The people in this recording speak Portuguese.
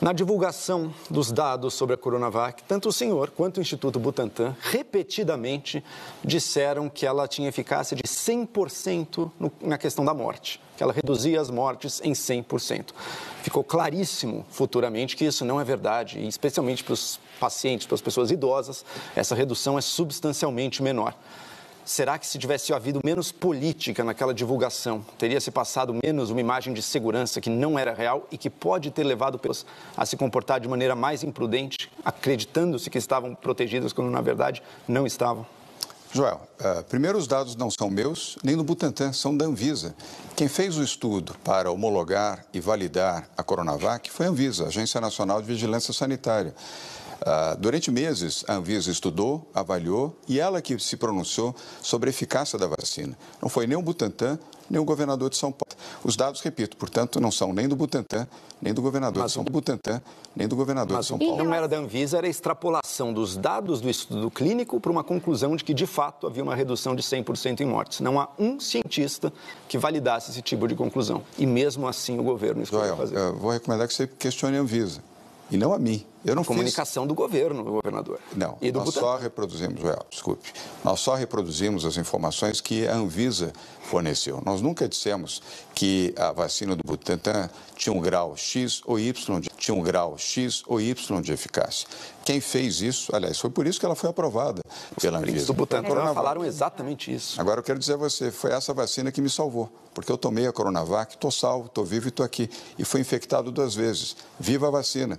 Na divulgação dos dados sobre a Coronavac, tanto o senhor quanto o Instituto Butantan repetidamente disseram que ela tinha eficácia de 100% no, na questão da morte, que ela reduzia as mortes em 100%. Ficou claríssimo futuramente que isso não é verdade, e especialmente para os pacientes, para as pessoas idosas, essa redução é substancialmente menor. Será que se tivesse havido menos política naquela divulgação, teria se passado menos uma imagem de segurança que não era real e que pode ter levado pessoas a se comportar de maneira mais imprudente, acreditando-se que estavam protegidas quando na verdade não estavam? Joel, uh, primeiro os dados não são meus nem do Butantan, são da Anvisa. Quem fez o estudo para homologar e validar a Coronavac foi a Anvisa, Agência Nacional de Vigilância Sanitária. Uh, durante meses, a Anvisa estudou, avaliou e ela que se pronunciou sobre a eficácia da vacina. Não foi nem o Butantan, nem o governador de São Paulo. Os dados, repito, portanto, não são nem do Butantan, nem do governador Mas, de São Paulo, Butantan, nem do governador de São Paulo. Não era da Anvisa, era a extrapolação dos dados do estudo clínico para uma conclusão de que, de fato, havia uma redução de 100% em mortes. Não há um cientista que validasse esse tipo de conclusão. E mesmo assim o governo escolheu Joel, fazer. Vou recomendar que você questione a Anvisa e não a mim. Eu não Comunicação fiz... do governo, governador. Não, e do nós só reproduzimos, well, desculpe, nós só reproduzimos as informações que a Anvisa forneceu. Nós nunca dissemos que a vacina do Butantan tinha um grau X ou Y de, tinha um grau X ou Y de eficácia. Quem fez isso, aliás, foi por isso que ela foi aprovada pela Anvisa. Os do Butantan falaram exatamente isso. Agora eu quero dizer a você, foi essa vacina que me salvou, porque eu tomei a Coronavac, estou salvo, estou vivo e estou aqui. E fui infectado duas vezes. Viva a vacina.